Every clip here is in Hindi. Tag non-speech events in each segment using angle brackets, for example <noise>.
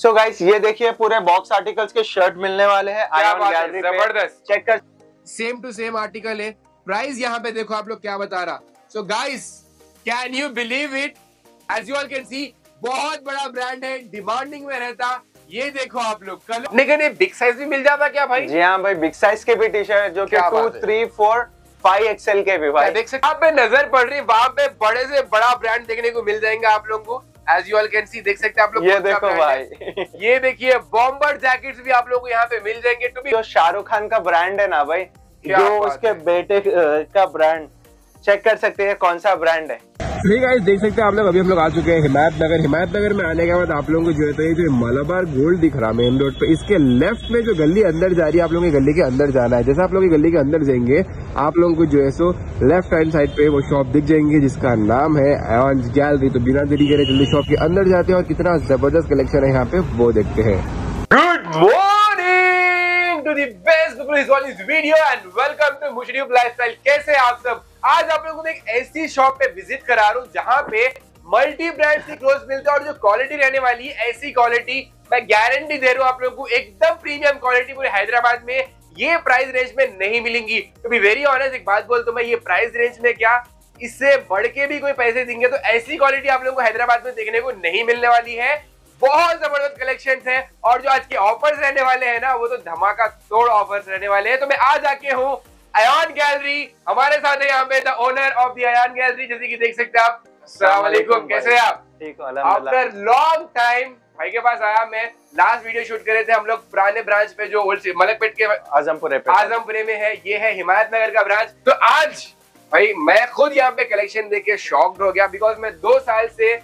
सो गाइस ये देखिए पूरे बॉक्स आर्टिकल्स के शर्ट मिलने वाले हैं है ज़बरदस्त। चेक कर सेम टू सेम आर्टिकल है। प्राइस यहाँ पे देखो आप लोग क्या बता रहा। So guys can you believe it as you all can see बहुत बड़ा ब्रांड है डिमांडिंग में रहता। ये देखो आप लोग कलर लेकिन ये बिग साइज़ भी मिल जाता क्या भाई? जी हाँ भाई बिग साइज़ के भी टी शर्ट जो कि two? Three four five XL के भी भाई। देख सकते वहाँ पे नज़र पड़ रही है वहाँ पे बड़े से बड़ा ब्रांड देखने को मिल जाएँगे आप लोगों को। As you all can see देख सकते हैं आप लोग ये देखो भाई। ये देखिए बॉम्बर जैकेट्स भी आप लोग को यहाँ पे मिल जाएँगे। टू बी जो शाहरुख खान का ब्रांड है ना भाई जो उसके बेटे का ब्रांड चेक कर सकते हैं कौन सा ब्रांड है ठीक है देख सकते हैं आप लोग अभी हम लोग आ चुके हैं हिमायत नगर हिमायत नगर में आने के बाद आप लोगों को जो है तो ये जो मलाबार गोल्ड दिख रहा मेन रोड पे इसके लेफ़्ट में जो गली अंदर जा रही है आप लोगों की गली के अंदर जाना है जैसे आप लोग गली के अंदर जाएँगे आप लोगों को जो है सो लेफ़्ट हैंड साइड पे वो शॉप दिख जाएँगे जिसका नाम है एवंस गैलरी तो बिना देरी करे जल्दी शॉप के अंदर जाते हैं और कितना ज़बरदस्त कलेक्शन है यहाँ पे वो देखते हैं good morning to the best people is on this video and welcome to Musharif lifestyle कैसे आप सब आज आप लोगों को एक ऐसी शॉप पे विज़िट करा रहा हूँ, जहाँ पे मल्टी ब्रांड की क्लोथ मिलते हैं और जो क्वालिटी रहने वाली है, ऐसी क्वालिटी मैं गारंटी दे रहा हूँ आप लोगों को, एकदम प्रीमियम क्वालिटी पूरे हैदराबाद में ये प्राइस रेंज में नहीं मिलेंगी। तो बी वेरी ऑनेस्ट एक बात बोलता हूँ मैं, ये प्राइस रेंज में क्या, इससे बढ़ के भी कोई पैसे देंगे तो ऐसी क्वालिटी आप लोगों को हैदराबाद में देखने को नहीं मिलने वाली है। बहुत ज़बरदस्त कलेक्शन है और जो आज के ऑफर्स रहने वाले हैं ना, वो तो धमाका तोड़ ऑफर्स रहने वाले हैं। तो मैं आज आके हूँ अयान गैलरी हमारे साथ है यहाँ पे the owner of the Ayaan gallery जैसे कि देख सकते हैं आप। अस्सलाम कैसे हैं आप? ठीक आफ्टर लॉन्ग टाइम भाई के पास आया मैं लास्ट वीडियो शूट करे थे हम लोग पुराने ब्रांच पे जो ओल्ड मलकपेट के आजमपुर पे। आजमपुरे में है ये है हिमायत नगर का ब्रांच तो आज भाई मैं खुद यहाँ पे कलेक्शन देख के शॉक्ड हो गया बिकॉज़ मैं दो साल से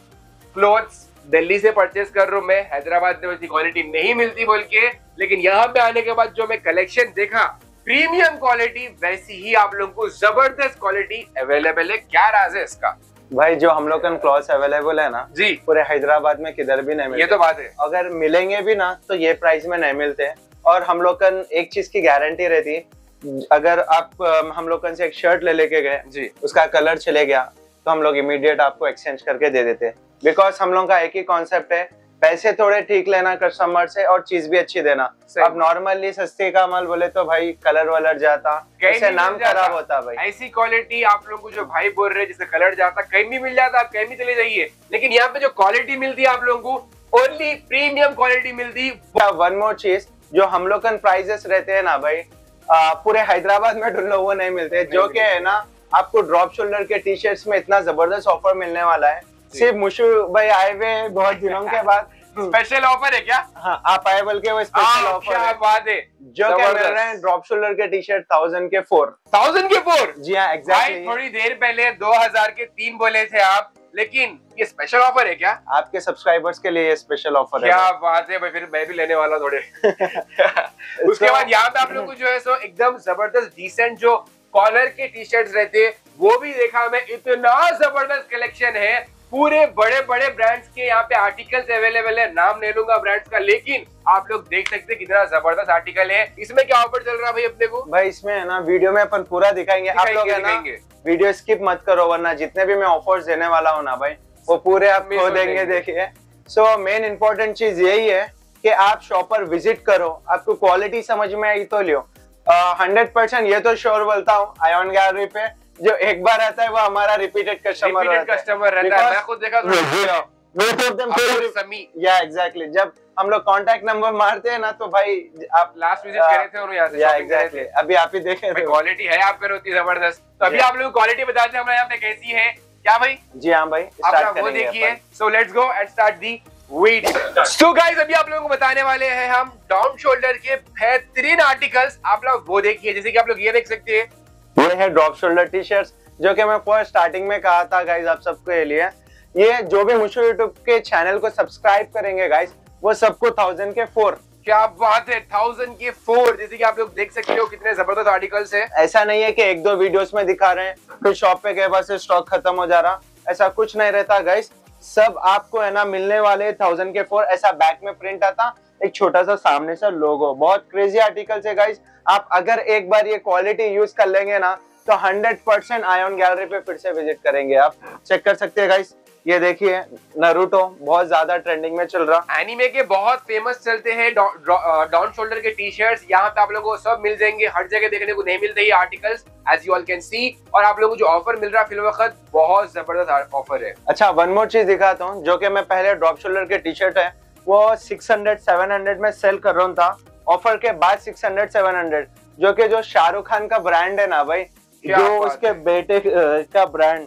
क्लोथ्स दिल्ली से परचेस कर रहा हूँ मैं हैदराबाद में वैसी क्वालिटी नहीं मिलती बोल के लेकिन यहाँ पे आने के बाद जो मैं कलेक्शन देखा प्रीमियम क्वालिटी वैसी ही आप लोगों को ज़बरदस्त क्वालिटी अवेलेबल है। क्या राज है इसका? भाई जो हम लोग का क्लॉथ अवेलेबल है ना जी। पूरे हैदराबाद में किधर भी नहीं मिलते। ये तो बात है। अगर मिलेंगे भी ना तो ये प्राइस में नहीं मिलते। और हम लोग का एक चीज़ की गारंटी रहती है अगर आप हम लोग से एक शर्ट ले लेके गए जी। उसका कलर चले गया तो हम लोग इमीडिएट आपको एक्सचेंज करके दे देते। हैं बिकॉज़ हम लोग का एक ही कॉन्सेप्ट है पैसे थोड़े ठीक लेना कस्टमर से और चीज़ भी अच्छी देना। अब नॉर्मली सस्ते का माल बोले तो भाई कलर वलर जाता भी नाम खराब होता भाई। ऐसी क्वालिटी आप लोगों को जो भाई बोल रहे हैं जिससे कलर जाता कहीं भी मिल जाता आप कहीं भी चले जाइए। लेकिन यहाँ पे जो क्वालिटी मिलती है आप लोगों को ओनली प्रीमियम क्वालिटी मिलती वन मोर चीज़ जो हम लोग प्राइजेस रहते हैं ना भाई आ, पूरे हैदराबाद में ढूंढ वो नहीं मिलते। जो कि है ना आपको ड्रॉप शोल्डर के टी शर्ट्स में इतना ज़बरदस्त ऑफ़र मिलने वाला है। सिर्फ़ मुशु भाई आए हुए हैं बहुत दिनों के <laughs> बाद। <laughs> स्पेशल ऑफ़र है क्या? हाँ आप आए बोल के वो स्पेशल हाँ, ऑफ़र है। बात है। जो क्या मिल रहे हैं ड्रॉप शोल्डर के टी शर्ट थाउज़ेंड के फोर थाउज़ेंड के फोर जी हाँ एग्जैक्टली थोड़ी देर पहले दो हज़ार के तीन बोले थे आप लेकिन ये स्पेशल ऑफ़र है क्या? आपके सब्सक्राइबर्स के लिए ये स्पेशल ऑफ़र है। क्या बात है भाई फिर मैं भी लेने वाला थोड़े। <laughs> उसके बाद यहाँ पे आप लोग को जो है सो एकदम ज़बरदस्त डिसेंट जो कॉलर के टी शर्ट रहते वो भी देखा मैं इतना ज़बरदस्त कलेक्शन है। पूरे बड़े बड़े ब्रांड्स के यहाँ पे आर्टिकल्स अवेलेबल है। नाम ले लूँगा ब्रांड्स का लेकिन आप लोग देख सकते हैं कितना ज़बरदस्त आर्टिकल है। इसमें क्या ऑफ़र चल रहा है भाई अपने को? भाई इसमें है ना वीडियो में अपन पूरा दिखाएँगे। आप लोग है ना वीडियो स्किप मत करो वरना जितने भी मैं ऑफर्स देने वाला हूँ ना भाई वो पूरे आप खो देंगे देखिए। सो मेन इंपॉर्टेंट चीज़ यही है कि आप शॉप पर विज़िट करो। आपको क्वालिटी समझ में आई तो लियो। हंड्रेड परसेंट ये तो श्योर बोलता हूँ आयोन गैलरी पे जो एक बार आता है वो हमारा रिपीटेड कस्टमर रिपीटेड कस्टमर रहता है। मैं खुद देखा था समी। या एग्जैक्टली जब हम लोग कांटेक्ट नंबर मारते हैं ना तो भाई आप लास्ट विज़िट करे थे और यहाँ से या। एग्जैक्टली अभी आप ही देखे थे क्वालिटी है। आप पे होती ज़बरदस्त। तो अभी आप लोग क्वालिटी बताते हैं हमारे यहाँ पे कैसी है। क्या भाई? जी हाँ भाई आप वो देखिए। So let's go and start the video so guys अभी आप लोगों को बताने वाले हैं हम डाउन शोल्डर के बेहतरीन आर्टिकल्स आप लोग वो देखिए जैसे कि आप लोग ये देख सकते हैं। ये है ड्रॉप शोल्डर टी शर्ट जो कि मैं फ़र्स्ट स्टार्टिंग में कहा था गाइज़ आप सबके लिए। ये जो भी मुझे यूट्यूब के चैनल को सब्सक्राइब करेंगे गाइज़ वो सबको थाउज़ेंड के फोर क्या बात है थाउज़ेंड के फोर जैसे कि आप लोग देख सकते हो कितने ज़बरदस्त आर्टिकल्स है। ऐसा नहीं है कि एक दो वीडियोस में दिखा रहे हैं फिर शॉप पे गए बस स्टॉक खत्म हो जा रहा। ऐसा कुछ नहीं रहता गाइस सब आपको है ना मिलने वाले थाउज़ेंड के फोर ऐसा बैक में प्रिंट आता एक छोटा सा सामने से लोगो बहुत क्रेजी आर्टिकल है गाइज़ आप अगर एक बार ये क्वालिटी यूज़ कर लेंगे ना तो हंड्रेड परसेंट आयोन गैलरी पे फिर से विज़िट करेंगे। आप चेक कर सकते हैं गाइज़ ये देखिए नरूटो बहुत ज़्यादा ट्रेंडिंग में चल रहा। एनिमे के बहुत फ़ेमस चलते हैं डाउन शोल्डर के टी शर्ट यहाँ पे आप लोगों को सब मिल जाएँगे हर जगह देखने को नहीं मिलते ये articles as you all can see और आप लोगों को जो ऑफ़र मिल रहा है फ़िल्म बहुत ज़बरदस्त ऑफ़र है। अच्छा वन मोर चीज़ दिखाता हूँ जो कि मैं पहले ड्रॉप शोल्डर के टी शर्ट है वो 600 700 में सेल कर रहा था। ऑफ़र के बाद 600 700 जो कि जो शाहरुख खान का ब्रांड है ना भाई जो उसके बेटे का ब्रांड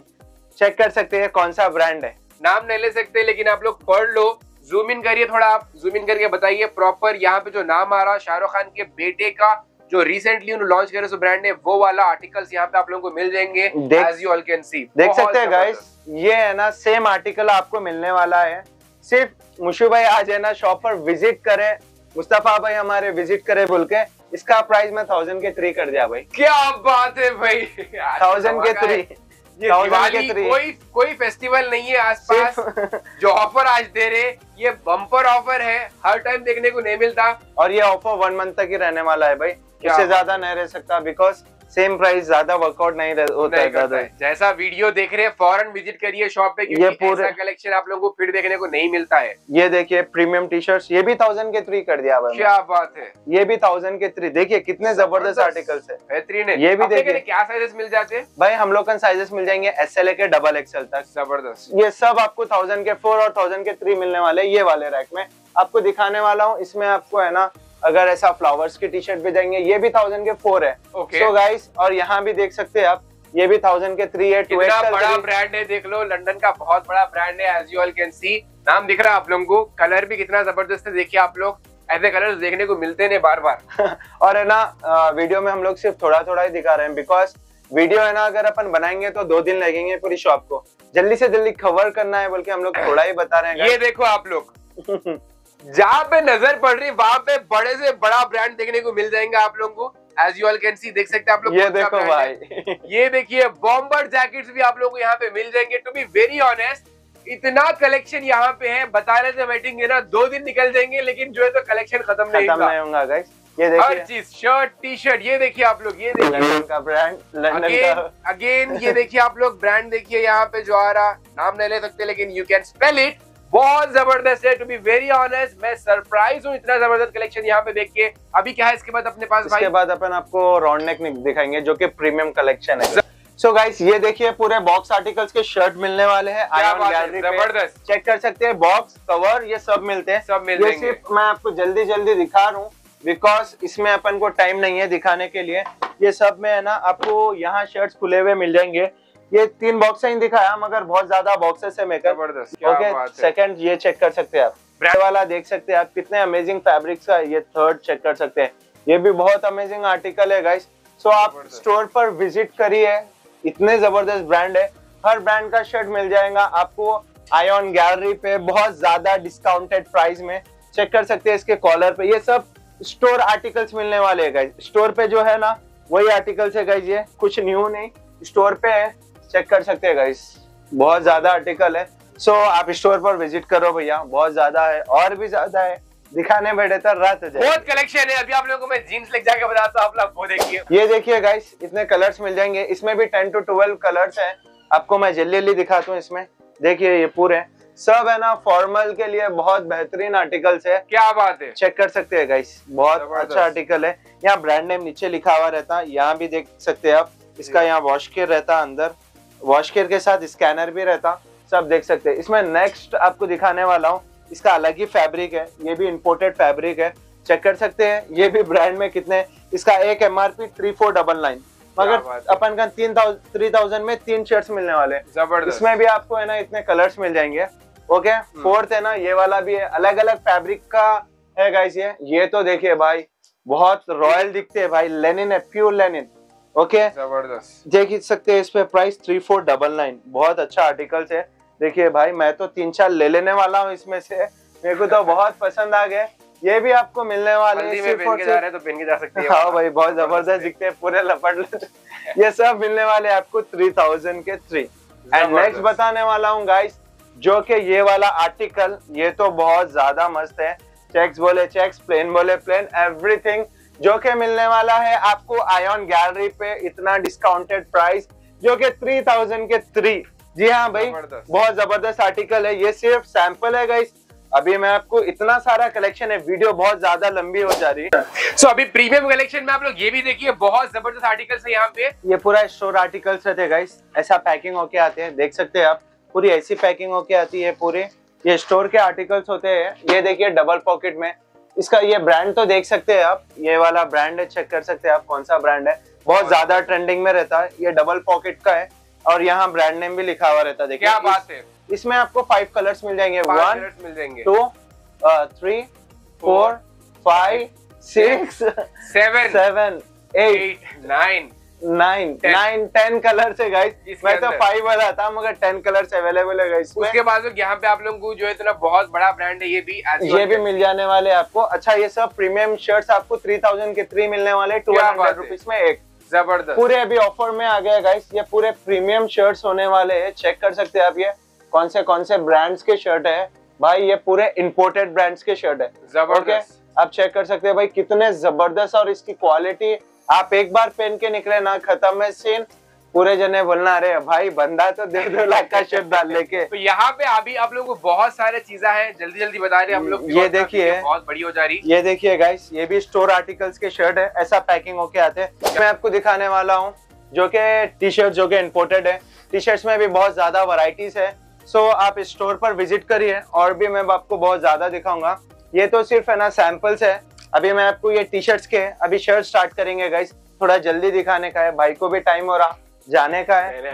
चेक कर सकते हैं कौन सा ब्रांड है। नाम नहीं ले सकते लेकिन आप लोग पढ़ लो। जूम इन करिए थोड़ा आप जूम इन करके बताइए प्रॉपर यहाँ पे जो नाम आ रहा शाहरुख खान के बेटे का जो रिसेंटली उन्होंने लॉन्च करे ब्रांड है वो वाला आर्टिकल्स यहाँ पे आप लोगों को मिल जाएँगे सी देख सकते हैं गाइस ये है ना सेम आर्टिकल आपको मिलने वाला है। सिर्फ़ मुशु भाई आज है ना शॉप पर विज़िट करें। मुस्तफ़ा भाई हमारे विज़िट करे बोल के। इसका प्राइस मैं थाउज़ेंड के थ्री कर दिया भाई। क्या बात है भाई। थाउज़ेंड के थ्री ये दिवाली कोई कोई फेस्टिवल नहीं है आसपास। जो ऑफ़र आज दे रहे ये बम्पर ऑफ़र है। हर टाइम देखने को नहीं मिलता। और ये ऑफ़र वन मंथ तक ही रहने वाला है भाई। इससे ज़्यादा नहीं रह सकता बिकॉज़ सेम प्राइस ज़्यादा वर्कआउट नहीं होता है ज़्यादा। जैसा वीडियो देख रहे हैं फॉरन विज़िट करिए शॉप पे ये पूरा कलेक्शन आप लोगों को फिर देखने को नहीं मिलता है। ये देखिए प्रीमियम टी शर्ट ये भी थाउज़ेंड के थ्री कर दिया क्या बात है। ये भी थाउज़ेंड के थ्री देखिए कितने ज़बरदस्त आर्टिकल्स है। बेहतरीन है। ये भी देखिए। क्या साइजेस मिल जाते हैं? भाई हम लोग साइजेस मिल जाएँगे एस एल के डबल एक्सएल तक। ज़बरदस्त। ये सब आपको थाउज़ेंड के फोर और थाउज़ेंड के थ्री मिलने वाले ये वाले रैक में। आपको दिखाने वाला हूँ इसमें आपको है ना अगर ऐसा फ्लावर्स की टी शर्ट भी जाएँगे ये भी थाउज़ेंड के फोर है। Okay. so गाइस और यहाँ भी देख सकते हैं आप ये भी थाउज़ेंड के थ्री है टू बड़ा ब्रांड है देख लो लंदन का बहुत बड़ा ब्रांड है as you all can see नाम दिख रहा है आप लोगों को कलर भी कितना ज़बरदस्त है देखिए आप लोग ऐसे कलर देखने को मिलते नहीं बार बार <laughs> और है ना वीडियो में हम लोग सिर्फ़ थोड़ा थोड़ा ही दिखा रहे हैं बिकॉज़ वीडियो है ना अगर अपन बनाएँगे तो दो दिन लगेंगे पूरी शॉप को। जल्दी से जल्दी कवर करना है बल्कि हम लोग थोड़ा ही बता रहे हैं ये देखो आप लोग। <laughs> जहाँ पे नज़र पड़ रही वहाँ पे बड़े से बड़ा ब्रांड देखने को मिल जाएँगे आप लोगों को। As you all can see देख सकते हैं आप लोग ये देखो भाई। ये देखिए बॉम्बर जैकेट्स भी आप लोगों को यहाँ पे मिल जाएँगे। टू बी वेरी ऑनेस्ट इतना कलेक्शन यहाँ पे है बता रहे थे बैटिंग ना दो दिन निकल जाएँगे लेकिन जो है तो कलेक्शन खत्म नहीं होगा। ये देखिए। हर चीज़ शर्ट टी शर्ट ये देखिए आप लोग ये देखिए। का ब्रांड अगेन अगेन ये देखिए आप लोग ब्रांड देखिए यहाँ पे जो आ रहा नाम नहीं ले सकते लेकिन यू कैन स्पेल इट बहुत ज़बरदस्त है टू बी वेरी ऑनेस्ट मैं सरप्राइज़ हूँ इतना ज़बरदस्त कलेक्शन यहाँ पे देख के अभी क्या है इसके बाद अपने पास इसके बाद अपन आपको राउंड नेक दिखाएँगे जो कि प्रीमियम कलेक्शन है। सो so गाइस ये देखिए पूरे बॉक्स आर्टिकल्स के शर्ट मिलने वाले हैं ज़बरदस्त। चेक कर सकते हैं बॉक्स कवर ये सब मिलते हैं। सब मिल ये सिर्फ़ मैं आपको जल्दी जल्दी दिखा रहा हूँ बिकॉज़ इसमें अपन को टाइम नहीं है दिखाने के लिए। ये सब में है ना आपको यहाँ शर्ट्स खुले हुए मिल जाएँगे। ये तीन बॉक्स ही दिखाया मगर बहुत ज़्यादा बॉक्सेस है मेकअप ओके सेकंड ये चेक कर सकते हैं आप। ब्रांड वाला देख सकते हैं आप कितने अमेजिंग फैब्रिक्स का ये थर्ड चेक कर सकते हैं। ये भी बहुत अमेजिंग आर्टिकल है गाइस सो आप स्टोर पर विज़िट करिए। इतने ज़बरदस्त ब्रांड है। हर ब्रांड का शर्ट मिल जाएगा आपको आयोन गैलरी पे बहुत ज़्यादा डिस्काउंटेड प्राइस में। चेक कर सकते हैं इसके कॉलर पे। ये सब स्टोर आर्टिकल्स मिलने वाले हैं गाइज़ स्टोर पे जो है ना वही आर्टिकल्स है गाइज़ ये। कुछ न्यू नहीं स्टोर पे है। चेक कर सकते हैं गाइस बहुत ज़्यादा आर्टिकल है. सो so, आप स्टोर पर विज़िट करो भैया. बहुत ज़्यादा है. और भी ज़्यादा है. दिखाने बैठे तो रात बहुत कलेक्शन है. अभी आप लोगों को मैं जीन्स लेके जाके बताता हूँ आप लोग वो देखिए. ये देखिए गाइस इतने कलर्स मिल जाएँगे. इसमें भी टेन टू ट्वेल्व कलर्स हैं. आपको मैं जल्दी जल्दी दिखाता हूँ इसमें. देखिए ये पूरे सब है ना फॉर्मल के लिए बहुत बेहतरीन आर्टिकल्स है. क्या बात है. चेक कर सकते हैं गाइस बहुत अच्छा आर्टिकल है. यहाँ ब्रांड नेम नीचे लिखा हुआ रहता है. यहाँ भी देख सकते हैं आप. इसका यहाँ वॉश केयर रहता है अंदर. वॉश केयर के साथ स्कैनर भी रहता सब देख सकते हैं। इसमें नेक्स्ट आपको दिखाने वाला हूँ इसका अलग ही फैब्रिक है ये भी इम्पोर्टेड फैब्रिक है। चेक कर सकते हैं ये भी ब्रांड में कितने इसका एक M R P three four double nine मगर अपन का तीन थ्री थाउज़ेंड में तीन शर्ट्स मिलने वाले ज़बरदस्त। इसमें भी आपको है ना इतने कलर्स मिल जाएँगे। Okay fourth hmm. है ना ये वाला भी है। अलग अलग फैब्रिक का है गाइस ये। ये तो देखिए भाई बहुत रॉयल दिखते हैं भाई। लेनिन है प्योर लेनिन ओके ज़बरदस्त। देख सकते हैं इस पे price three four double nine बहुत अच्छा आर्टिकल है। देखिए भाई मैं तो तीन चार ले लेने वाला हूँ इसमें से। मेरे को तो बहुत पसंद आ गए। ये भी आपको मिलने वाले हैं तो पहन के जा सकती है। हाँ भाई बहुत ज़बरदस्त दिखते हैं पूरे लपट ये सब मिलने वाले आपको थ्री थाउज़ेंड के थ्री एंड नेक्स्ट बताने वाला हूँ गाइस जो कि ये वाला आर्टिकल ये तो बहुत ज़्यादा मस्त है। चेक्स बोले चेक्स प्लेन बोले प्लेन एवरीथिंग जो कि मिलने वाला है आपको आयोन गैलरी पे इतना डिस्काउंटेड प्राइस जो कि 3000 के थ्री जी हाँ भाई बहुत ज़बरदस्त आर्टिकल है। ये सिर्फ़ सैंपल है गाइस अभी मैं आपको इतना सारा कलेक्शन है वीडियो बहुत ज़्यादा लंबी हो जा रही है। सो so, अभी प्रीमियम कलेक्शन में आप लोग ये भी देखिए बहुत ज़बरदस्त आर्टिकल्स है यहाँ पे। ये पूरा स्टोर आर्टिकल्स रहते हैं गाइस ऐसा पैकिंग होके आते हैं देख सकते हैं आप। पूरी ऐसी पैकिंग होके आती है पूरे। ये स्टोर के आर्टिकल्स होते हैं। ये देखिए डबल पॉकेट में। इसका ये ब्रांड तो देख सकते हैं आप ये वाला ब्रांड है चेक कर सकते हैं आप कौन सा ब्रांड है। बहुत ज़्यादा ट्रेंडिंग में रहता है ये डबल पॉकेट का है और यहाँ ब्रांड नेम भी लिखा हुआ रहता है देखिए। क्या बात है। इसमें आपको फाइव कलर्स मिल जाएँगे। वन मिल जाएँगे। Two three four five six seven seven eight eight nine nine nine ten colours है गाइस मैं तो फाइव वाला था मगर टेन कलर्स अवेलेबल है गाइस उसके बाद यहाँ पे आप लोगों को जो है इतना बहुत बड़ा ब्रांड है ये भी ये भी मिल जाने वाले आपको। अच्छा ये सब प्रीमियम शर्ट्स आपको थ्री थाउज़ेंड के थ्री मिलने वाले टू हंड्रेड रुपीज़ में एक। ज़बरदस्त। पूरे अभी ऑफ़र में आ गया गाइस ये पूरे प्रीमियम शर्ट्स होने वाले हैं। चेक कर सकते हैं आप ये। कौन से कौन से ब्रांड्स के शर्ट है। भाई ये पूरे इम्पोर्टेड ब्रांड्स के शर्ट है। ज़बरदस्त। आप चेक कर सकते हैं भाई कितने ज़बरदस्त और इसकी क्वालिटी आप एक बार पहन के निकले ना खत्म है सीन पूरे जने बोलना अरे भाई बंदा तो डेढ़ दो लाख का शर्ट डाल लेके। तो यहाँ पे अभी आप लोगों को बहुत सारे चीज़ें हैं जल्दी जल्दी बता रहे हम लोग ये देखिए। बहुत बड़ी हो जा रही। ये देखिए गाइस ये भी स्टोर आर्टिकल्स के शर्ट है ऐसा पैकिंग होके आते हैं। मैं आपको दिखाने वाला हूँ जो कि टी शर्ट जो के इम्पोर्टेड है। टी शर्ट्स में भी बहुत ज़्यादा वराइटीज है। सो आप स्टोर पर विज़िट करिए और भी मैं आपको बहुत ज़्यादा दिखाऊँगा। ये तो सिर्फ़ है ना सैंपल्स है। अभी मैं आपको ये टी शर्ट्स के अभी शर्ट स्टार्ट करेंगे गाइस थोड़ा जल्दी दिखाने का है भाई को भी टाइम हो रहा जाने का है.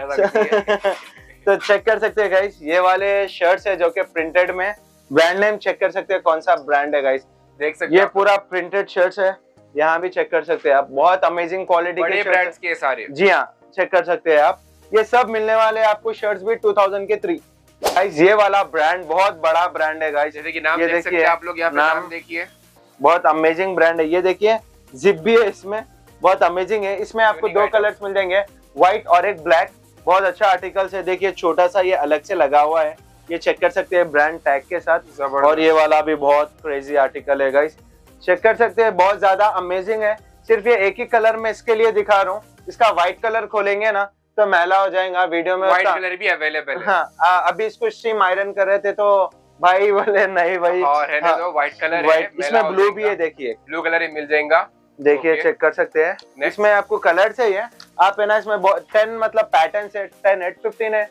<laughs> तो चेक कर सकते हैं गाइस ये वाले शर्ट्स है जो कि प्रिंटेड में ब्रांड नेम चेक कर सकते हैं कौन सा ब्रांड है गाइस देख सकते ये पूरा प्रिंटेड शर्ट्स है यहाँ भी चेक कर सकते हैं आप. बहुत अमेजिंग क्वालिटी के ब्रांड्स के सारे। जी हाँ चेक कर सकते हैं आप. ये सब मिलने वाले आपको शर्ट्स भी 2000 के थ्री गाइस ये वाला ब्रांड बहुत बड़ा ब्रांड है गाइस जैसे कि नाम देख सकते हैं आप लोग यहाँ नाम देखिए। बहुत अमेजिंग ब्रांड है। ये देखिए जिप भी है इसमें। बहुत अमेजिंग है। इसमें आपको दो. कलर्स मिल जाएँगे। व्हाइट और एक ब्लैक बहुत अच्छा आर्टिकल है। देखिए छोटा सा ये अलग से लगा हुआ है। ये चेक कर सकते हैं ब्रांड टैग के साथ। और ये वाला भी बहुत क्रेजी आर्टिकल है गाइस चेक कर सकते हैं। बहुत ज़्यादा अमेजिंग है। सिर्फ़ ये एक ही कलर में इसके लिए दिखा रहा हूँ। इसका व्हाइट कलर खोलेंगे ना तो मैला हो जाएगा। वीडियो में व्हाइट कलर भी अवेलेबल है। हाँ आ, अभी इसको स्ट्रीम आयरन कर रहे थे तो भाई बोले नहीं भाई। और है हाँ, व्हाइट कलर है व्हाइट इसमें ब्लू भी है देखिए। ब्लू कलर ही मिल जाएगा। देखिए. चेक कर सकते हैं. इसमें आपको कलर चाहिए। आप है ना इसमें टेन मतलब पैटर्न है टेन एट फिफ्टीन है।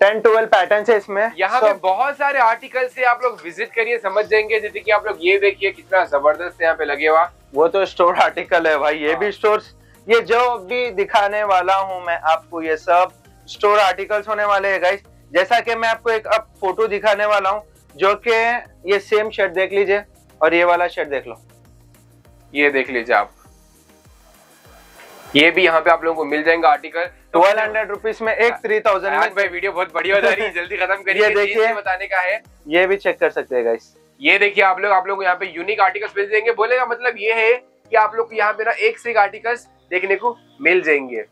टेन ट्वेल्व पैटर्न है इसमें। यहाँ पे बहुत सारे आर्टिकल से आप लोग विज़िट करिए समझ जाएँगे। जैसे कि आप लोग ये देखिए कितना ज़बरदस्त यहाँ पे लगे हुआ। वो तो स्टोर आर्टिकल है भाई ये हाँ। भी स्टोर ये जो भी दिखाने वाला हूँ मैं आपको ये सब स्टोर आर्टिकल्स होने वाले है गाइस जैसा कि मैं आपको एक अब फ़ोटो दिखाने वाला हूँ जो कि ये सेम शर्ट देख लीजिए और ये वाला शर्ट देख लो। ये देख लीजिए आप। ये भी यहाँ पे आप लोगों को मिल जाएँगा आर्टिकल ट्वेल्व हंड्रेड रुपीज़ में एक थ्री थाउज़ेंड में भाई वीडियो बहुत बढ़िया हो जा रही है जल्दी खत्म करिए देखिए। बताने का है। ये भी चेक कर सकते हैं ये देखिए आप लोग आप लोग यहाँ पे यूनिक आर्टिकल्स मिल जाएँगे। बोलेगा मतलब ये है कि आप लोग को यहाँ पे ना एक से एक आर्टिकल्स देखने को मिल जाएँगे।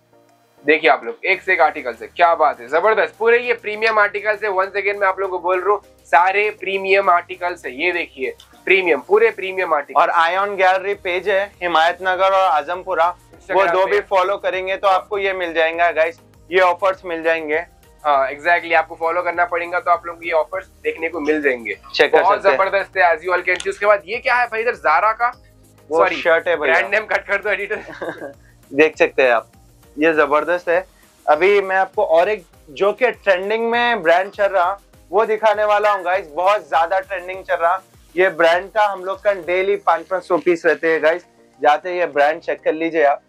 देखिए आप लोग एक से एक आर्टिकल से क्या बात है ज़बरदस्त। पूरे ये प्रीमियम आर्टिकल्स है वन सेकेंड में आप लोग को बोल रहा हूँ सारे प्रीमियम आर्टिकल्स है ये देखिए प्रीमियम पूरे प्रीमियम आर्टिकल और आयोन गैलरी पेज है हिमायत नगर और आजमपुरा वो दो भी फॉलो करेंगे तो आपको ये मिल जाएगा गाइस ये ऑफर्स मिल जाएँगे। हाँ एग्जैक्टली आपको फॉलो करना पड़ेगा तो आप लोग ये ऑफर्स देखने को मिल जाएँगे। बहुत ज़बरदस्त है। As you all can see उसके बाद ये क्या है भाई इधर जारा का? सॉरी शर्ट है ब्रांड नेम कट कर दो एडिटर <laughs> देख सकते हैं आप। ये ज़बरदस्त है। अभी मैं आपको और एक जो कि ट्रेंडिंग में ब्रांड चल रहा वो दिखाने वाला हूँ गाइस बहुत ज़्यादा ट्रेंडिंग चल रहा। ये ब्रांड का हम लोग का डेली पाँच पाँच सौ पीस रहते हैं गाइस जाते ये ब्रांड चेक कर लीजिए आप।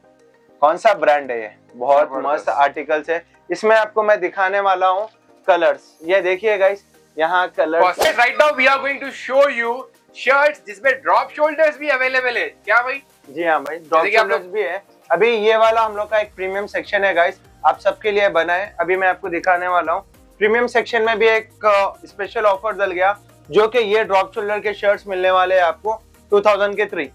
कौन सा ब्रांड है ये? बहुत मस्त आर्टिकल्स है। इसमें आपको मैं दिखाने वाला हूँ कलर्स ये देखिए गाइस यहाँ colour right now we are going to show you shirts जिसमें ड्रॉप शोल्डर्स भी अवेलेबल है। क्या भाई? जी हाँ भाई ड्रॉप शोल्डर्स भी है। अभी ये वाला हम लोग का एक प्रीमियम सेक्शन है गाइस आप सबके लिए बना है। अभी मैं आपको दिखाने वाला हूँ। प्रीमियम सेक्शन में भी एक स्पेशल ऑफ़र डल गया जो कि ये ड्रॉप शोल्डर के शर्ट्स मिलने वाले हैं आपको 2000 के थ्री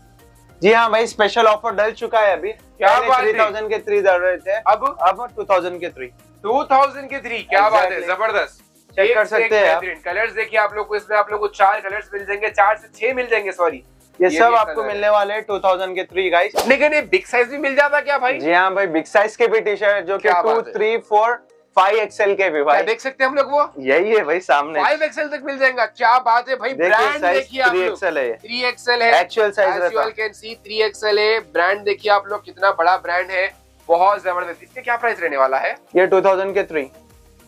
जी हाँ भाई स्पेशल ऑफ़र डल चुका है अभी। क्या बात है? थ्री थाउज़ेंड के थ्री डल रहे थे अब? अब टू थाउज़ेंड के थ्री 2000 के थ्री क्या exactly. बात है? ज़बरदस्त। चेक कर सकते हैं। कलर्स देखिए आप लोग को इसमें आप लोग को चार कलर्स मिल जाएँगे चार से छह मिल जाएँगे सॉरी ये ये सब आपको मिलने वाले हैं 2000 के थ्री गाइस लेकिन ये बिग साइज़ भी मिल जाता क्या भाई? जी हाँ भाई बिग साइज़ के भी टी शर्ट जो कि two? Three four five XL के भी भाई। देख सकते हैं हम लोग वो? यही है भाई सामने। फाइव एक्सएल तक मिल जाएगा। क्या बात है भाई ब्रांड देखिए आप थ्री लोग। एक्सएल है। थ्री एक्सएल है। Actual size all can see, 3XL है। ब्रांड देखिए आप लोग कितना बड़ा ब्रांड है। बहुत ज़बरदस्त। इसके क्या प्राइस रहने वाला है? ये 2000 के थ्री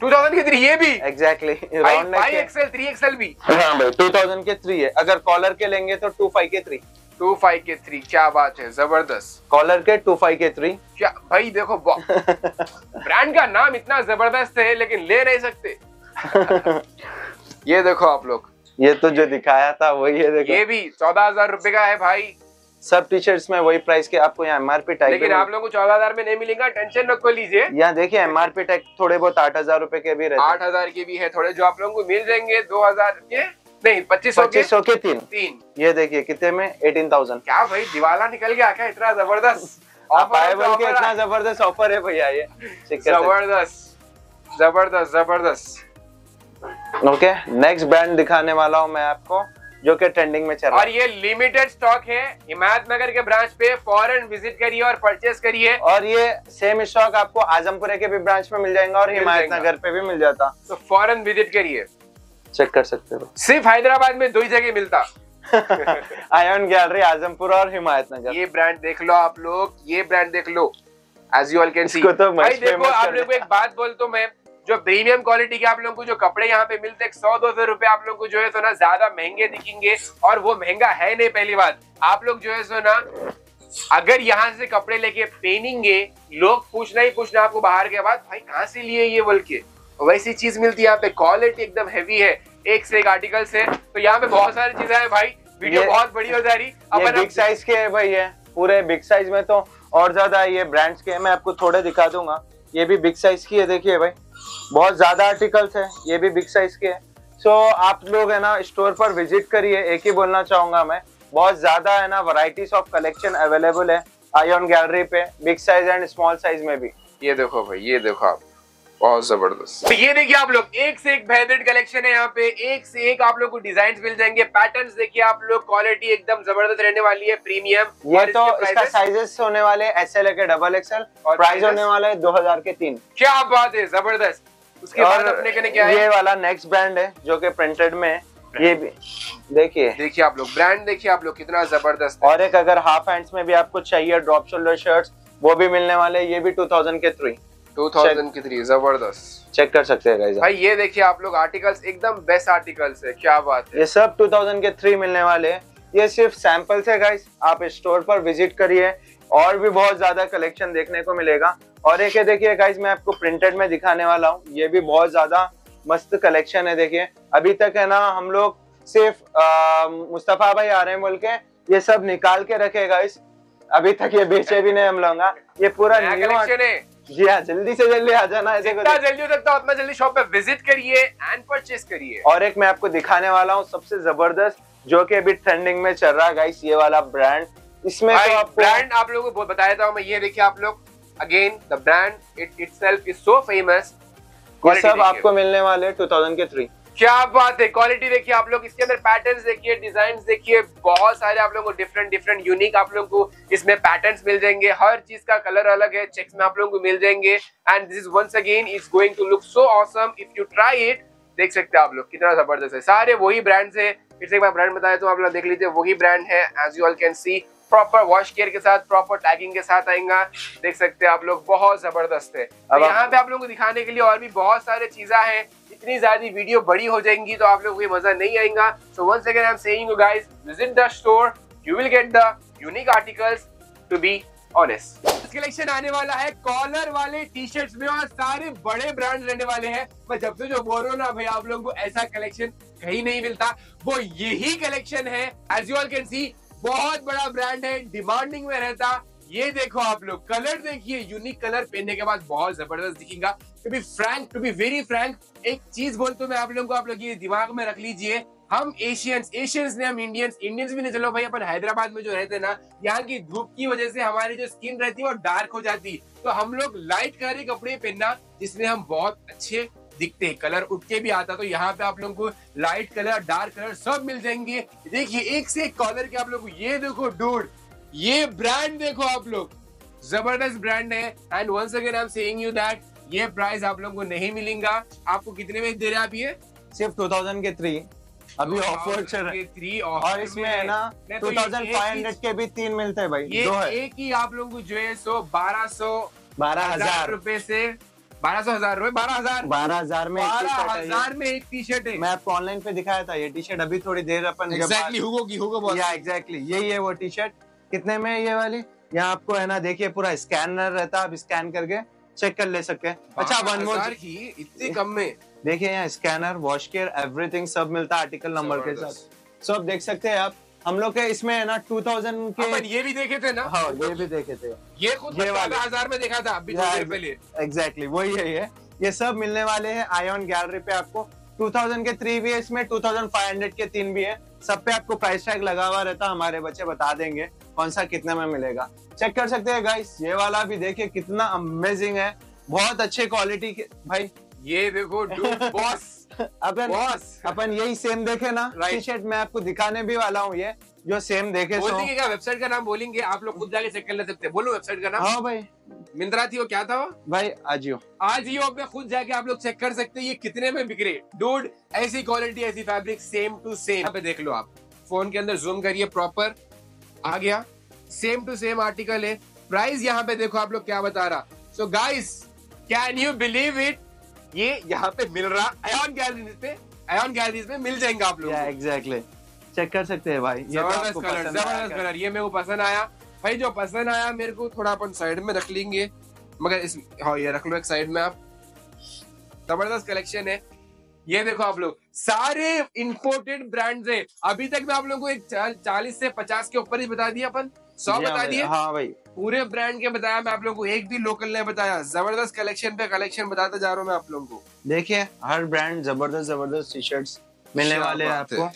2000 के थ्री ये भी। Exactly five XL three XL भी। हाँ भाई 2000 के थ्री है। अगर कॉलर के लेंगे तो 25 के थ्री टू फाइव के थ्री क्या बात है ज़बरदस्त। कॉलर के 25 के थ्री क्या भाई देखो ब्रांड <laughs> का नाम इतना ज़बरदस्त है लेकिन ले नहीं सकते। <laughs> ये देखो आप लोग। ये तो जो दिखाया था वही है देखो। ये भी चौदह हज़ार रुपए का है भाई। सब टी शर्ट्स में वही प्राइस के आपको यहाँ एमआरपी टैग लेकिन आप लोगों को चौदह हज़ार में नहीं मिलेगा टेंशन रखो लीजिए। यहाँ देखिए एमआरपी टैग थोड़े बहुत आठ हज़ार रूपए के भी आठ हज़ार के भी है थोड़े जो आप लोगों को मिल जाएँगे दो हज़ार के नहीं पच्चीस पच्चीस सौ के तीन। तीन। ये देखिए कितने में? Eighteen thousand. क्या भाई दिवाला निकल गया क्या इतना ज़बरदस्त? आप आए तो बोल के इतना ज़बरदस्त ऑफ़र है भैया ये। ज़बरदस्त ज़बरदस्त ज़बरदस्त। ओके नेक्स्ट ब्रांड दिखाने वाला हूँ मैं आपको। जो कि ट्रेंडिंग में चल रहा है। और ये लिमिटेड स्टॉक है। हिमायत नगर के ब्रांच पे फॉरन विज़िट करिए और परचेस करिए। और ये सेम स्टॉक आपको आजमपुरे के भी ब्रांच में मिल जाएगा और हिमायत नगर पे भी मिल जाता। तो फॉरन विज़िट करिए। चेक कर सकते हो। सिर्फ़ हैदराबाद में दो ही जगह मिलता। <laughs> आयन गैलरी आजमपुर और हिमायत नगर। ये ब्रांड देख लो आप लोग ये ब्रांड देख लो। As you all can see तो भाई देखो आप लोग एक बात बोल तो मैं। जो प्रीमियम क्वालिटी के आप लोगों को जो कपड़े यहाँ पे मिलते हैं सौ दो सौ रुपए आप लोग को जो है सो ना ज़्यादा महँगे दिखेंगे और वो महँगा है नहीं पहली बात। आप लोग जो है सो ना अगर यहाँ से कपड़े लेके पहनेंगे लोग पूछना ही पूछना आपको बाहर के बाद भाई कहाँ से लिए ये बोल के? वैसी चीज़ मिलती है यहाँ पे। क्वालिटी एकदम हैवी है एक से एक आर्टिकल से तो यहाँ पे बहुत सारी चीज़ें हैं भाई। वीडियो बहुत बड़ी हो जा रही। अपन बिग साइज़ के है भाई ये पूरे बिग साइज़ में तो और ज़्यादा ये ब्रांड्स के मैं आपको थोड़े दिखा दूँगा। ये भी बिग साइज़ की है देखिए भाई। बहुत ज़्यादा आर्टिकल्स है ये भी बिग साइज़ के है। सो so, आप लोग है ना स्टोर पर विज़िट करिए एक ही बोलना चाहूँगा मैं। बहुत ज़्यादा है ना वराइटीज ऑफ़ कलेक्शन अवेलेबल है आयोन गैलरी पे big size and small size में भी। ये देखो भाई ये देखो आप। बहुत ज़बरदस्त। तो ये देखिए आप लोग एक से एक बेहतरीन कलेक्शन है यहाँ पे। एक से एक आप लोग को डिज़ाइन मिल जाएँगे। पैटर्न देखिए आप लोग क्वालिटी एकदम ज़बरदस्त रहने वाली है प्रीमियम ये तो इसका साइजेस होने वाले एस एल के डबल एक्सएल और प्राइस? होने वाले दो हज़ार के तीन। क्या बात है ज़बरदस्त। उसके बाद अपने कने क्या ये है वाला नेक्स्ट ब्रांड है जो की प्रिंटेड में है। ये भी देखिए। देखिए आप लोग ब्रांड देखिए आप लोग कितना ज़बरदस्त और एक अगर हाफ़ हैंड्स में भी आपको चाहिए ड्रॉप शोल्डर शर्ट्स वो भी मिलने वाले हैं, ये भी 2000 के थ्री 2000 की थ्री ज़बरदस्त। चेक कर सकते हैं गाइस भाई ये देखिए आप लोग आर्टिकल्स एकदम बेस्ट आर्टिकल्स है क्या बात है। ये सब 2000 के थ्री मिलने वाले ये सिर्फ़ सैंपल्स है गाइस आप स्टोर पर विज़िट करिए और भी बहुत ज़्यादा कलेक्शन देखने को मिलेगा। और एक है देखिए गाइस मैं आपको प्रिंटेड में दिखाने वाला हूँ। ये भी बहुत ज़्यादा मस्त कलेक्शन है देखिए। अभी तक है ना हम लोग सिर्फ़ मुस्तफ़ा भाई आ रहे हैं बोल के ये सब निकाल के रखे गाइस अभी तक ये बेचे भी नहीं हम लोग हाँ। ये पूरा न्यू कलेक्शन है। जी हाँ जल्दी से जल्दी आ जाना ऐसे जितना जल्दी हो सकता है उतना जल्दी शॉप पे विज़िट करिए एंड परचेस करिए। और एक मैं आपको दिखाने वाला हूँ सबसे ज़बरदस्त जो कि अभी ट्रेंडिंग में चल रहा है गाइस ये वाला ब्रांड इसमें तो आप ब्रांड आप लोगों को बताया था मैं ये देखिए आप लोग। Again the brand it itself is so famous ये सब आपको मिलने वाले टू थाउज़ेंड के थ्री क्या बात है। क्वालिटी देखिए आप लोग, इसके अंदर पैटर्न्स देखिए डिज़ाइन देखिए, बहुत सारे आप लोगों को डिफरेंट डिफरेंट यूनिक आप लोगों को इसमें पैटर्न्स मिल जाएँगे। हर चीज़ का कलर अलग है चेक्स में आप लोगों को मिल जाएँगे। And this is once again is going to look so awesome if you try it देख सकते हैं आप लोग, कितना ज़बरदस्त है। सारे वही ब्रांड्स है। फिर से एक बार ब्रांड बताया तो आप लोग देख लीजिए, वही ब्रांड है as you all can see proper wash care के साथ प्रॉपर टैगिंग के साथ आएगा। देख सकते हैं आप लोग बहुत ज़बरदस्त है। तो यहाँ पे आप लोगों को दिखाने के लिए और भी बहुत सारे चीज़ें हैं। इतनी ज़्यादा वीडियो बड़ी हो जाएँगी तो आप लोगों को मज़ा नहीं आएगा। So once again I am saying you guys visit the store you will get the unique articles to be honest collection आने वाला है कॉलर वाले टी शर्ट्स में और सारे बड़े ब्रांड रहने वाले हैं। मैं जब से जो बोल रहा हूँ ना भाई आप लोगों को ऐसा कलेक्शन कहीं नहीं मिलता। वो यही कलेक्शन है। As you all can see बहुत बड़ा ब्रांड है डिमांडिंग में रहता। ये देखो आप लोग कलर देखिए यूनिक कलर पहनने के बाद बहुत ज़बरदस्त दिखेगा। To be frank to be very frank एक चीज़ बोल तो मैं आप लोगों को, आप लोग ये दिमाग में रख लीजिए। हम एशियंस एशियंस ने, हम इंडियंस इंडियंस भी नहीं, चलो भाई, अपन हैदराबाद में जो रहते ना, यहाँ की धूप की वजह से हमारी जो स्किन रहती है, वो डार्क हो जाती। तो हम लोग लाइट कलर के कपड़े पहनना, जिसमें हम बहुत अच्छे दिखते हैं। कलर उठ के भी आता तो यहाँ पे आप लोगों को लाइट कलर डार्क कलर सब मिल जाएँगे। देखिए एक से एक कलर के आप लोग ये देखो डूड ये ब्रांड देखो आप लोग। ज़बरदस्त ब्रांड है। And once again I am saying you that ये प्राइस आप लोगों को नहीं मिलेगा। आपको कितने में दे रहे आप ये? सिर्फ़ 2000 के थ्री अभी ऑफ़र चल रहा है। थ्री और इसमें है ना नहीं तो ये 2500 के भी तीन मिलते हैं भाई। ये दो है। एक ही आप लोगों को जो है सो बारह सौ बारह हज़ार रुपए से बारह सौ हज़ार रुपए बारह हज़ार। बारह हज़ार में बारह है। हज़ार में एक टी शर्ट है। मैं आपको ऑनलाइन पे दिखाया था ये टी शर्ट अभी थोड़ी देर अपन एग्जैक्टली हुगो की हुगो बॉस या एग्जैक्टली यही है वो टी शर्ट कितने में है ये वाली? यहाँ आपको है ना देखिए पूरा स्कैनर रहता है आप स्कैन करके चेक कर ले सकते हैं। अच्छा वन मोर की इतने कम में। देखिए यहाँ स्कैनर वॉश केयर एवरीथिंग सब मिलता है आर्टिकल नंबर के साथ। सब देख सकते हैं आप हम लोग के इसमें है ना 2000 के अपन ये भी देखे थे ना। हाँ ये भी देखे थे। ये खुद ये वाले। हज़ार में देखा था अभी Yeah, पहले। एग्जैक्टली वही है ये। ये सब मिलने वाले हैं आयोन गैलरी पे आपको। 2000 के थ्री भी है इसमें 2500 के तीन भी है। सब पे आपको प्राइस टैग लगा हुआ रहता है हमारे बच्चे बता देंगे कौन सा कितने में मिलेगा। चेक कर सकते हैं गाइस ये वाला भी देखिए कितना अमेजिंग है। बहुत अच्छे क्वालिटी के भाई ये देखो बॉस <laughs> अपन बॉस अपन यही सेम देखे ना? टी शर्ट मैं आपको दिखाने भी वाला हूँ ये जो सेम देखे बोल क्या वेबसाइट का नाम बोलेंगे? आप लोग खुद जाके चेक कर ले सकते हैं। बोलो वेबसाइट का नाम। हाँ भाई। मिंत्रा थी वो क्या था वो? भाई आजियो। आज ही पे खुद जाके आप लोग चेक कर सकते हैं। ये कितने में बिक रहे डूड ऐसी क्वालिटी ऐसी फैब्रिक सेम टू सेम पे देख लो आप। फ़ोन के अंदर जूम करिए प्रॉपर आ गया। सेम टू सेम आर्टिकल है। प्राइस यहाँ पे देखो आप लोग क्या बता रहा। So guys can you believe it ये यहाँ पे मिल रहा आयन गैलरीज पे आयन गैलरीज में मिल जाएँगे आप लोग या एग्जैक्टली चेक कर सकते हैं भाई। ज़बरदस्त कलर ज़बरदस्त कलर ये मेरे को पसंद आया। भाई जो पसंद आया मेरे को थोड़ा अपन साइड में रख लेंगे। मगर इस हाँ ये रख लो एक साइड में आप। ज़बरदस्त कलेक्शन है। ये देखो आप लोग सारे इंपोर्टेड ब्रांड्स है। अभी तक मैं आप लोगों को एक चालीस से पचास के ऊपर ही बता दिया अपन। सौ हाँ बता दिए? हाँ भाई। पूरे ब्रांड के बताया मैं आप लोगों को एक भी लोकल ने बताया। ज़बरदस्त कलेक्शन पे कलेक्शन बताता जा रहा हूँ मैं आप लोगों को। देखिए हर ब्रांड ज़बरदस्त ज़बरदस्त टी शर्ट मिलने वाले हैं। आपको।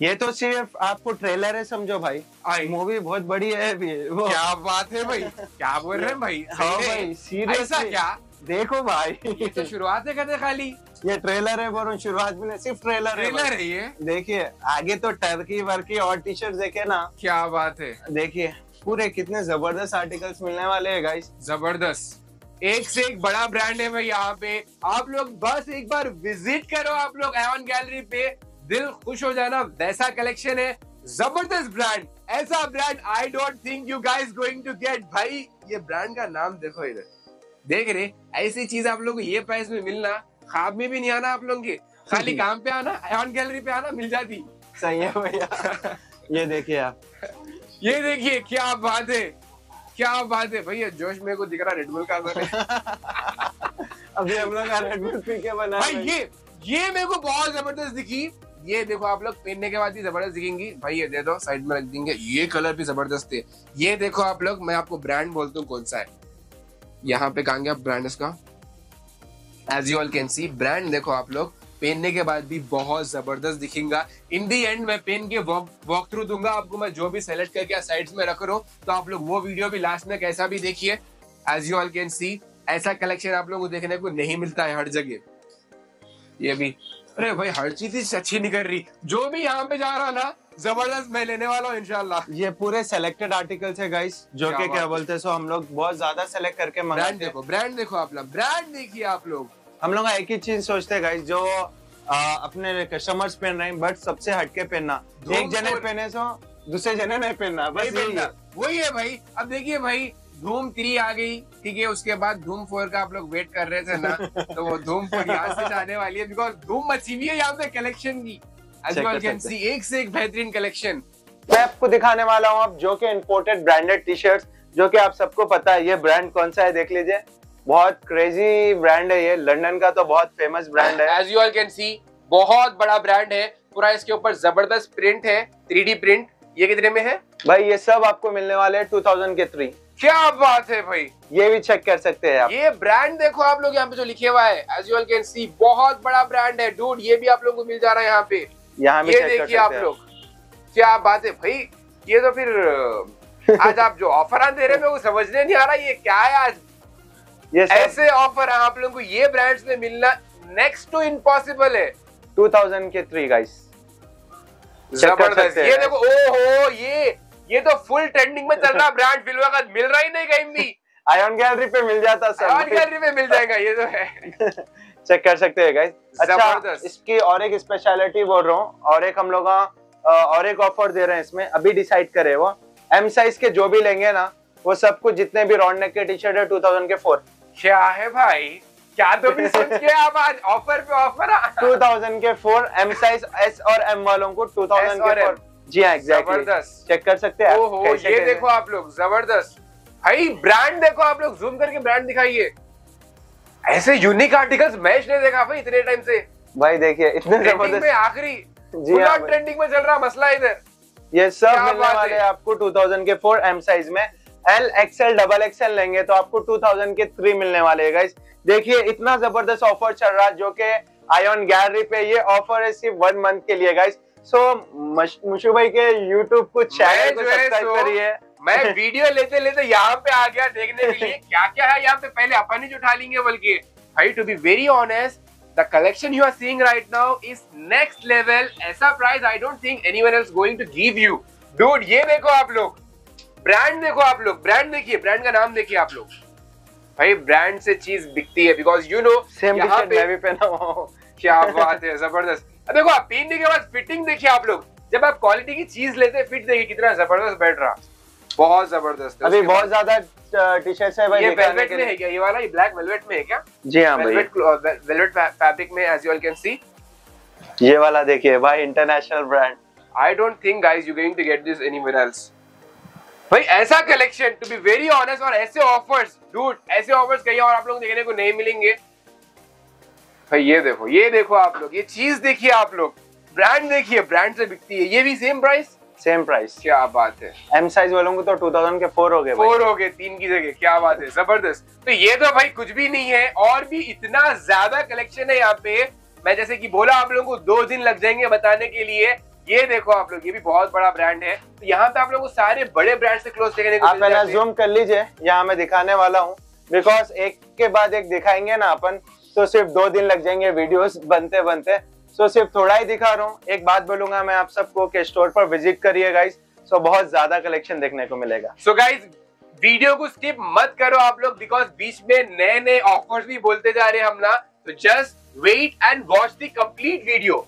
ये तो सिर्फ़ आपको ट्रेलर है समझो भाई। आई मूवी बहुत बड़ी है अभी क्या बात है भाई। क्या बोल रहे हैं भाई? हाँ भाई सीरियस क्या? देखो भाई। ये तो शुरुआत है कहते खाली। ये ट्रेलर है बोलो शुरुआत में नहीं, सिर्फ़ ट्रेलर ट्रेलर है ये। देखिए आगे तो टर्की वर्की और टी शर्ट देखे ना। क्या बात है। देखिए पूरे कितने ज़बरदस्त आर्टिकल्स मिलने वाले हैं गाइस ज़बरदस्त। एक से एक बड़ा ब्रांड है भाई यहाँ पे। आप लोग बस एक बार विज़िट करो आप लोग एवन गैलरी पे। दिल खुश हो जाना वैसा कलेक्शन है। ज़बरदस्त ब्रांड ऐसा brand I don't think you guys going to get भाई ये ब्रांड का नाम देखो इधर। देख रहे ऐसी चीज़ आप लोग को ये प्राइस में मिलना खाब में भी नहीं आना आप लोग के। खाली काम पे आना एवन गैलरी पे आना मिल जाती। सही है भैया। ये देखिए आप। ये देखिए क्या बात है क्या बात है। भैया जोश मेरे को दिख रहा रेडबुल का असर अभी हम लोग रेड बुल पी के बना भाई ये ये मेरे को बहुत ज़बरदस्त दिखी। ये देखो आप लोग पहनने के बाद भी ज़बरदस्त दिखेंगी। भाई ये दे दो साइड में रख देंगे। ये कलर भी ज़बरदस्त है। ये देखो आप लोग मैं आपको ब्रांड बोलता हूँ कौन सा है। यहाँ पे कहेंगे आप ब्रांड इसका। As you all can see brand देखो आप लोग, पहनने के बाद भी बहुत ज़बरदस्त दिखेगा। इन दी एंड मैं पेन के वॉक वॉक थ्रू दूँगा आपको, मैं जो भी सेलेक्ट करके साइड्स में रख रहा हूँ तो आप लोग वो वीडियो भी लास्ट में कैसा भी देखिए। As you all can see ऐसा कलेक्शन आप लोगों को देखने को नहीं मिलता है हर जगह। ये भी। अरे भाई, हर चीज़ अच्छी नहीं कर रही। जो भी यहाँ पे जा रहा ना ज़बरदस्त मैं लेने वाला हूँ इनशाला ये पूरे सेलेक्टेड आर्टिकल्स है गाइस जो कि क्या बोलते हैं सो हम लोग बहुत ज़्यादा सेलेक्ट करके ब्रांड मंगाते हैं। देखो ब्रांड देखो आप लोग ब्रांड देखिए आप लोग। हम लोग एक ही चीज़ सोचते हैं गाइस जो आ, अपने कस्टमर्स पहन रहे हैं बट सबसे हटके पहनना। एक जने पहने सो दूसरे जने नहीं पहनना बस यही है। वही है भाई अब देखिए भाई धूम थ्री आ गई ठीक है उसके बाद धूम फोर का आप लोग वेट कर रहे थे ना <laughs> तो वो धूम फोर यहाँ से जाने वाली है बिकॉज़ धूम मची हुई है यहाँ पे कलेक्शन की। एक से एक बेहतरीन कलेक्शन मैं आपको दिखाने वाला हूँ अब जो कि इम्पोर्टेड ब्रांडेड टी शर्ट जो कि आप सबको पता है ये ब्रांड कौन सा है देख लीजिए। बहुत क्रेजी ब्रांड है ये। लंदन का तो बहुत फ़ेमस ब्रांड है। As you all can see बहुत बड़ा ब्रांड है। पूरा इसके ऊपर ज़बरदस्त प्रिंट है थ्री प्रिंट ये कितने में है? भाई ये सब आपको मिलने वाले हैं 2000 के थ्री क्या बात है भाई। ये भी चेक कर सकते हैं आप। ये ब्रांड देखो आप लोग यहाँ पे जो लिखे हुआ है। As you all can see बहुत बड़ा ब्रांड है। डूड ये भी आप लोग को मिल जा रहा है यहाँ पे। यहाँ ये देखिए आप लोग क्या बात है भाई? ये तो फिर आज आप जो ऑफ़र दे रहे हैं को समझने नहीं आ रहा ये क्या है आज? ये ऐसे ऑफ़र आप लोगों को ये ब्रांड्स में मिलना नेक्स्ट टू इम्पॉसिबल है। 2000 के थ्री गाइस ज़बरदस्त। ये देखो ओहो ये ये तो फुल ट्रेंडिंग में चल रहा <laughs> ब्रांड फ़िल्म का मिल रहा ही नहीं कहीं भी। आयन गैलरी पे मिल जाता और सब गैलरी में मिल जाएगा ये तो है। <laughs> चेक कर सकते हैं गाइस अच्छा इसकी और एक स्पेशलिटी बोल रहा हूँ और एक हम लोग और एक ऑफ़र दे रहे हैं इसमें अभी डिसाइड करे वो। एम साइज़ के जो भी लेंगे ना वो सब कुछ जितने भी राउंड नेक के टी शर्ट है टू थाउज़ेंड के फोर क्या है भाई? क्या तो भी सोच के आप आज ऑफ़र पे ऑफ़र टू थाउज़ेंड के फोर एम साइज़ एस और एम वालों को टू थाउज़ेंड के फोर जी हाँ एग्जैक्टली ज़बरदस्त। चेक कर सकते हैं ये देखो आप लोग ज़बरदस्त। भाई ब्रांड देखो आप लोग जूम करके ब्रांड दिखाइए। ऐसे यूनिक आर्टिकल्स मैच नहीं देखा भाई इतने टाइम से। भाई देखिए इतने ट्रेंडिंग में ज़बरदस्त। आखिरी। जी पूरा हाँ ट्रेंडिंग में चल रहा मसला इधर। ये सब मिलने वाले आपको 2000 के फोर एम साइज़ में। एल एक्सएल डबल एक्सएल लेंगे तो आपको 2000 के थ्री मिलने वाले हैं गाइस देखिए इतना ज़बरदस्त ऑफ़र चल रहा है जो कि आयोन गैलरी पे ये ऑफ़र है सिर्फ़ वन मंथ के लिए गाइस सो मुशु भाई के यूट्यूब को चैनल को सब्सक्राइब करिए। मैं <laughs> वीडियो लेते लेते यहाँ पे आ गया देखने के लिए। क्या क्या है यहाँ पे? पहले अपन ही उठा लेंगे बल्कि भाई to be very honest the collection you are seeing right now is next level ऐसा price I don't think anyone else going to give you dude ये देखो आप लोग। ब्रांड देखो आप लोग। ब्रांड देखिए। ब्रांड का नाम देखिए आप लोग। भाई ब्रांड से चीज़ बिकती है बिकॉज़ यू नो यहाँ पे मैं भी पहना हुआ हूँ। क्या बात है ज़बरदस्त। अब देखो आप पहनने के बाद फिटिंग देखिए आप लोग। जब आप क्वालिटी की चीज़ लेते हैं फिट देखिए कितना ज़बरदस्त बैठ रहा। बहुत ज़बरदस्त है अभी बहुत ज़्यादा टी शर्ट है भाई ये वेलवेट में है क्या? ये वाला ये ब्लैक वेलवेट में है क्या? जी हाँ वेलवेट वेलवेट फैब्रिक में as you all can see ये वाला देखिए भाई international brand I don't think guys you going to get this anywhere else भाई ऐसा collection to be very honest और ऐसे ऑफर्स डूड ऐसे ऑफर्स कहीं और आप लोग देखने को नहीं मिलेंगे। भाई ये देखो ये देखो आप लोग ये चीज़ देखिए आप लोग। ब्रांड देखिए ब्रांड से बिकती है। ये भी सेम प्राइस सेम प्राइस क्या बात है। एम साइज़ वालों को तो 2000 के फोर हो गए फोर हो गए तीन की जगह क्या बात है ज़बरदस्त। तो ये तो भाई कुछ भी नहीं है और भी इतना ज़्यादा कलेक्शन है यहाँ पे। मैं जैसे कि बोला आप लोगों को दो दिन लग जाएँगे बताने के लिए। ये देखो आप लोग ये भी बहुत बड़ा ब्रांड है। तो यहाँ पे आप लोगों को सारे बड़े ब्रांड से क्लोज देखने को आप पहले जूम कर लीजिए यहाँ मैं दिखाने वाला हूँ। बिकॉज़ एक के बाद एक दिखाएँगे ना अपन तो सिर्फ़ दो दिन लग जाएँगे वीडियोस बनते बनते सो सिर्फ़ थोड़ा ही दिखा रहा हूँ। एक बात बोलूँगा मैं आप सबको के स्टोर पर विज़िट करिए गाइस सो बहुत ज़्यादा कलेक्शन देखने को मिलेगा। सो so, गाइज़ वीडियो को स्किप मत करो आप लोग बिकॉज़ बीच में नए नए ऑफर्स भी बोलते जा रहे हैं हम ना। तो just wait and watch the complete video